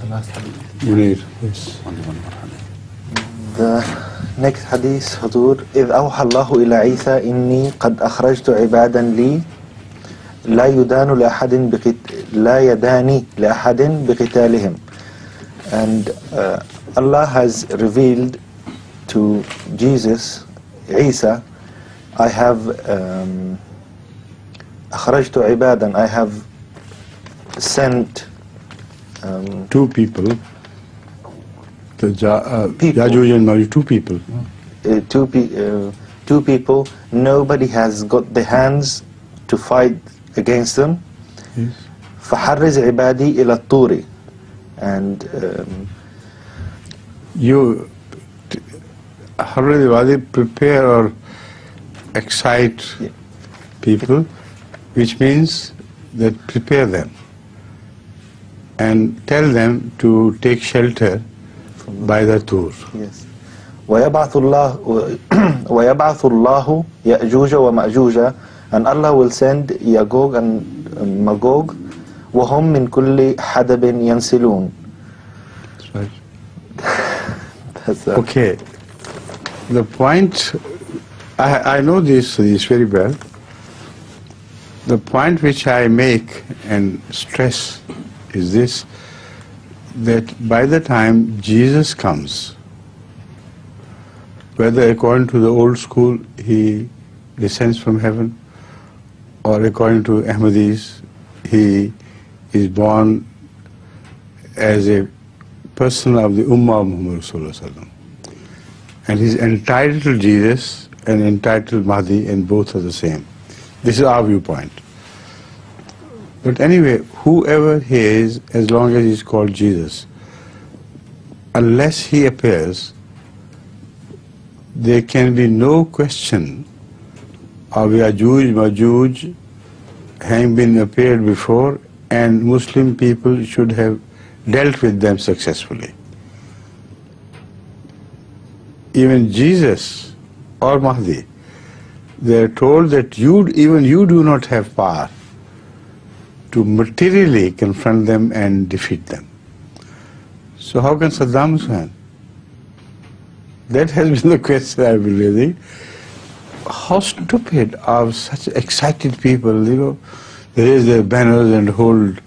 The last hadith. Munir, yes. Only one more hadith. The next hadith, حضور إذ أوحى الله إلى عيسى إني قد أخرجت عبادا لي لا يدان لأحد بقت... لا يداني لأحد بقتالهم and uh, Allah has revealed to Jesus Isa I have um, أخرجت عبادا I have sent um, Two people. The ja, uh, People. Yajuj and Majuj, two people. uh, two, pe- uh, two people, nobody has got the hands to fight against them. Yes. فحرز عبادي إلى الطور and um, You, t- already Wadi, prepare or excite Yeah. people, which means that prepare them and tell them to take shelter by the Tur. yes ويبعث الله ويبعث الله يأجوج ومأجوج and Allah will send Yagog and Magog وهم من كل حدب ينسلون That's right. That's uh, Okay. The point, I, I know this, this very well. The point which I make and stress is this, that by the time Jesus comes, whether according to the old school he descends from heaven, or according to Ahmadis, he is born as a person of the Ummah of Muhammad. And he's entitled to Jesus and entitled Mahdi, and both are the same. This is our viewpoint. But anyway, whoever he is, as long as he's called Jesus, unless he appears, there can be no question of Yajuj, Majuj having been appeared before, and Muslim people should have dealt with them successfully. Even Jesus or Mahdi, they are told that you, even you do not have power to materially confront them and defeat them. So how can Saddam Hussein? That has been the question I've been raising. How stupid are such excited people, you know, they raise their banners and hold,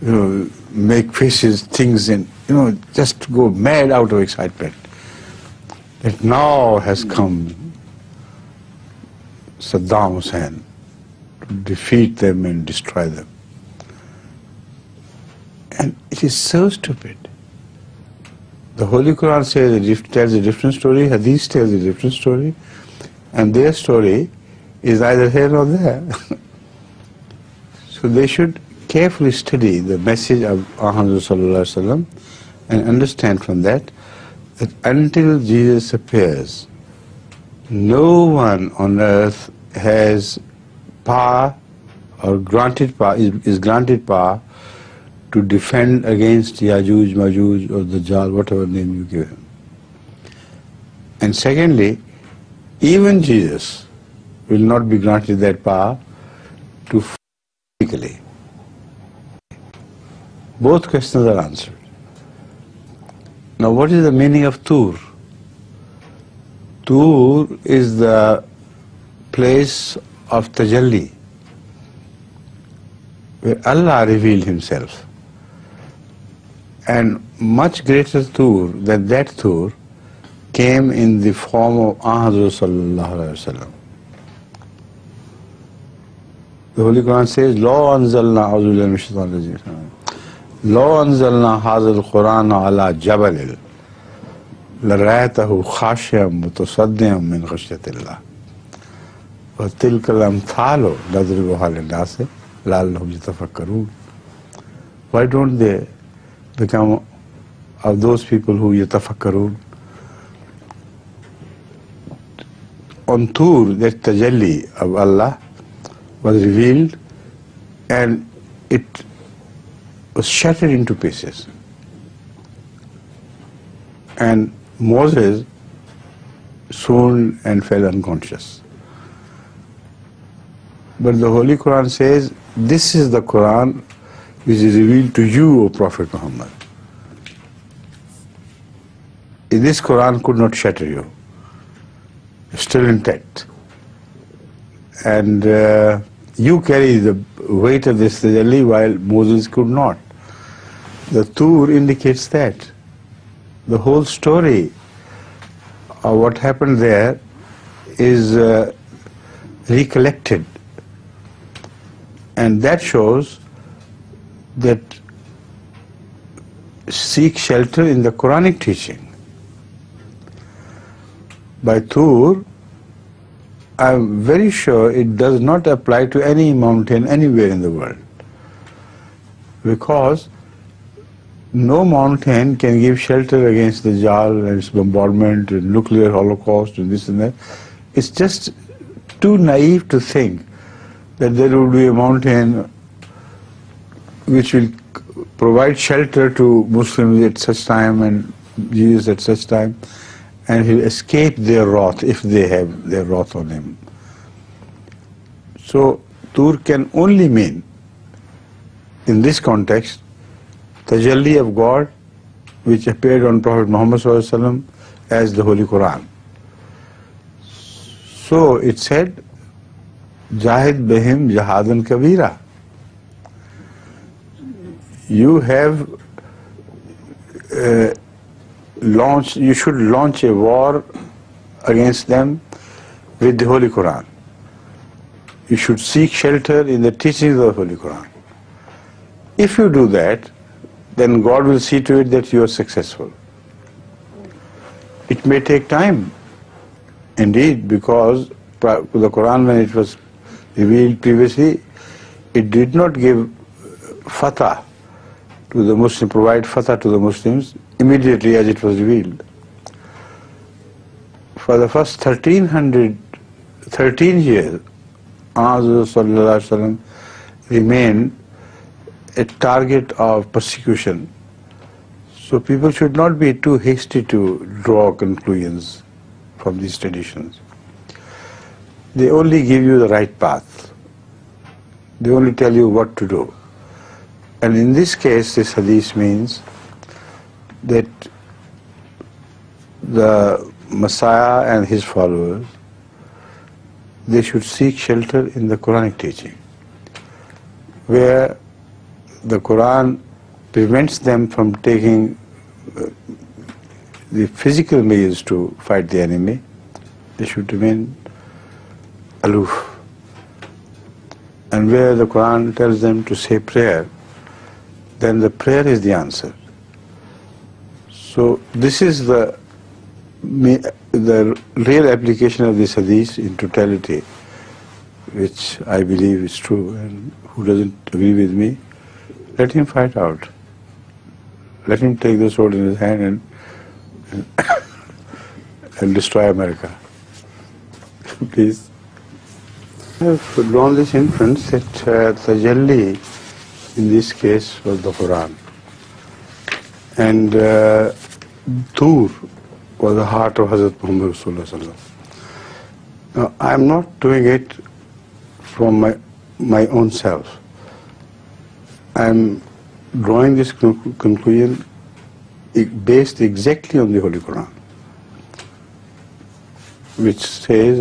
you know, make faces, things, and, you know, just go mad out of excitement. That now has come Saddam Hussein defeat them and destroy them. And it is so stupid. The Holy Quran says tells a different story, Hadith tells a different story, and their story is either here or there. so they should carefully study the message of Muhammad and understand from that that until Jesus appears, no one on earth has power or granted power, is, is granted power to defend against Yajuj, Majuj or Dajjal, whatever name you give him. And secondly, even Jesus will not be granted that power to physically. Both questions are answered. Now what is the meaning of Tur? Tur is the place of Tajalli, where Allah revealed Himself. And much greater Tur than that Tur came in the form of Ahadu Sallallahu Alaihi Wasallam. The Holy Quran says, Law anzalna a'udhu billahi minash shaitanir rajim. لو أنزلنا هذا القرآن على جبل لرأيته خاشعا متصدعا من خشية الله وتلك الأمثال نضربها للناس لعلهم يتفكرون Why don't they become of those people who يتفكرون On Tur, that tajalli of Allah was revealed and it was shattered into pieces. And Moses swooned and fell unconscious. But the Holy Quran says, this is the Quran which is revealed to you, O Prophet Muhammad. this Quran could not shatter you. Still intact. And uh, you carry the weight of this tajalli while Moses could not. The Tur indicates that. The whole story of what happened there is uh, recollected. And that shows that seek shelter in the Quranic teaching. By Tur, I'm very sure it does not apply to any mountain anywhere in the world. Because no mountain can give shelter against Dajjal and its bombardment and nuclear holocaust and this and that. It's just too naive to think that there would be a mountain which will provide shelter to Muslims at such time and Jews at such time and he'll escape their wrath if they have their wrath on him. So Tur can only mean, in this context, tajalli of God which appeared on Prophet Muhammad as the Holy Quran. So it said, Jahid Behim Jahadan Kabira. You have uh, launch, you should launch a war against them with the Holy Quran. You should seek shelter in the teachings of the Holy Quran. If you do that, then God will see to it that you are successful. It may take time, indeed, because the Quran, when it was revealed previously, it did not give fatah to the Muslims, provide fatah to the Muslims immediately as it was revealed. For the first 1300, 13 years, Anazul remained a target of persecution. So people should not be too hasty to draw conclusions from these traditions. They only give you the right path. They only tell you what to do. And in this case, this hadith means that the Messiah and his followers, they should seek shelter in the Quranic teaching, where the Quran prevents them from taking uh, the physical means to fight the enemy. They should remain aloof. And where the Quran tells them to say prayer, then the prayer is the answer. So this is the the real application of this hadith in totality, which I believe is true, and who doesn't agree with me, let him fight out. Let him take the sword in his hand and and, and destroy America. Please. I have drawn this inference that uh, Tajalli in this case was the Quran. And uh, was the heart of Hazrat Muhammad. Now, I am not doing it from my, my own self. I am drawing this conclusion based exactly on the Holy Quran, which says,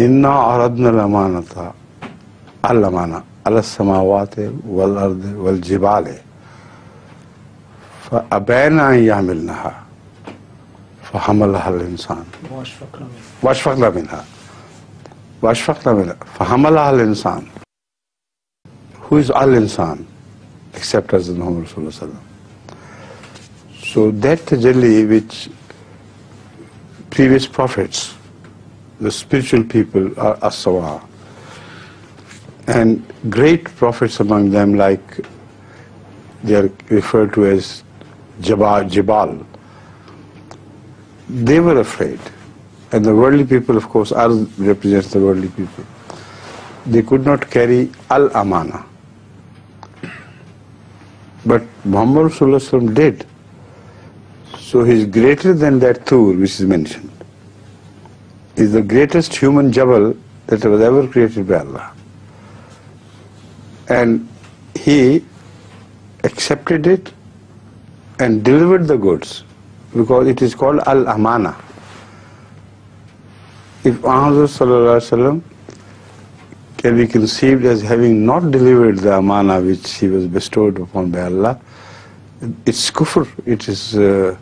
انا عرضنا الامانه الامانه السماوات والارض والجبال فابين ان يحملنها فحملها الانسان واشفقنا منها. واشفقنا منها فحملها الانسان who is all insan? Except as the Muhammad Rasulullah so that jelly which previous prophets the spiritual people are asawa. And great prophets among them like they are referred to as Jabal. They were afraid. And the worldly people, of course, are represents the worldly people. They could not carry al-amana. But Muhammad did. So he is greater than that Tur which is mentioned. Is the greatest human jabal that was ever created by Allah. And he accepted it and delivered the goods because it is called Al-Amana. If Muhammad can be conceived as having not delivered the Amana which he was bestowed upon by Allah, it's kufr, it is uh,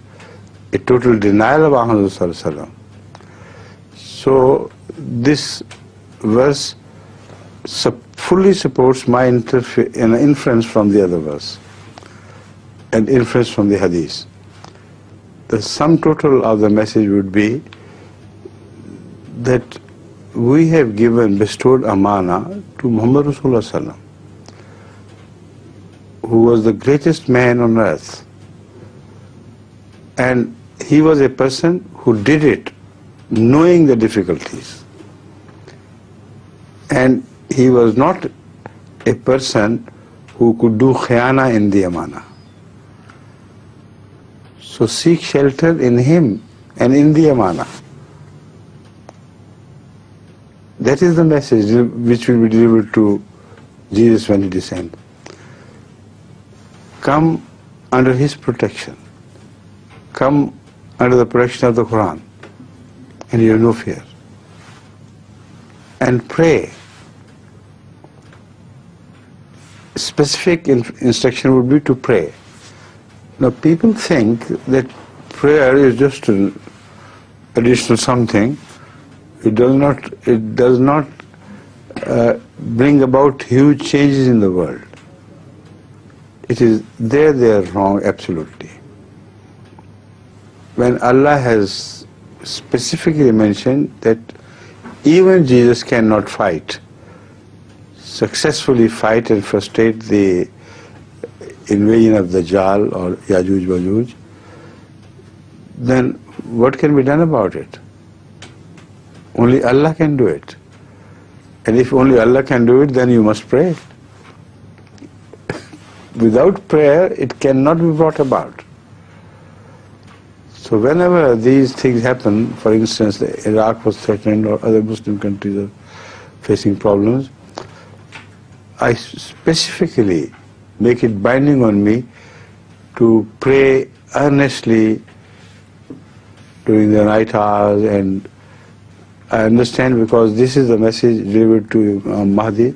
a total denial of Muhammad So this verse fully supports my inference from the other verse and inference from the hadith. The sum total of the message would be that we have given, bestowed amana to Muhammad Rasulullah who was the greatest man on earth. And he was a person who did it knowing the difficulties. And he was not a person who could do khayana in the amana. So seek shelter in him and in the amana. That is the message which will be delivered to Jesus when he descends. Come under his protection. Come under the protection of the Quran. And you have no fear. And pray specific instruction would be to pray. Now people think that prayer is just an additional something. It does not, it does not uh, bring about huge changes in the world. It is there they are wrong absolutely. When Allah has specifically mentioned that even Jesus cannot fight, successfully fight and frustrate the invasion of the Dajjal or Yajuj Majuj, then what can be done about it? Only Allah can do it. And if only Allah can do it, then you must pray. Without prayer, it cannot be brought about. So whenever these things happen, for instance, Iraq was threatened or other Muslim countries are facing problems, I specifically make it binding on me to pray earnestly during the night hours and I understand because this is the message delivered to Mahdi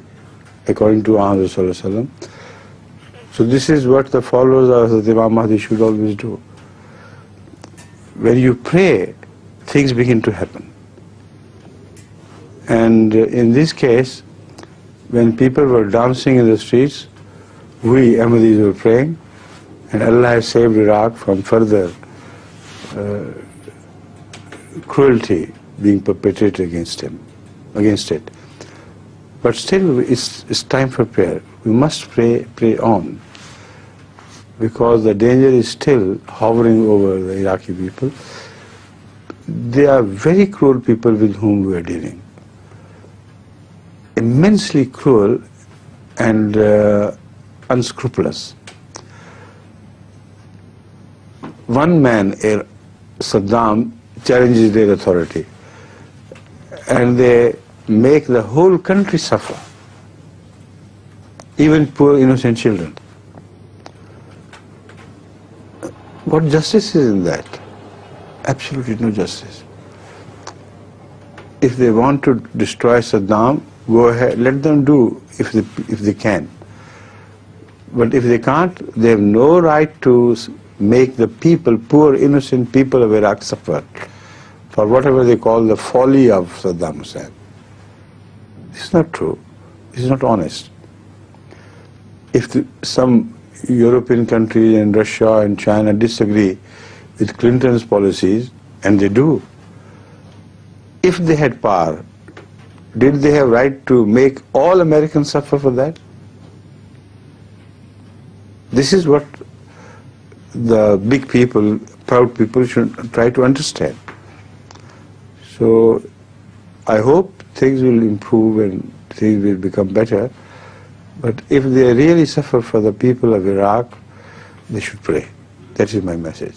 according to Ahmad So this is what the followers of the Imam Mahdi should always do. When you pray, things begin to happen. And in this case, when people were dancing in the streets, we Ahmadis were praying, and Allah has saved Iraq from further uh, cruelty being perpetrated against him, against it. But still, it's, it's time for prayer. We must pray, pray on, because the danger is still hovering over the Iraqi people. They are very cruel people with whom we are dealing immensely cruel and uh, unscrupulous. One man, Saddam, challenges their authority and they make the whole country suffer, even poor innocent children. What justice is in that? Absolutely no justice. If they want to destroy Saddam, go ahead, let them do if they, if they can. But if they can't, they have no right to make the people, poor innocent people of Iraq suffer for whatever they call the folly of Saddam Hussein. This is not true. This is not honest. If the, some European countries and Russia and China disagree with Clinton's policies, and they do, if they had power, did they have right to make all Americans suffer for that? This is what the big people, proud people should try to understand. So I hope things will improve and things will become better. But if they really suffer for the people of Iraq, they should pray. That is my message.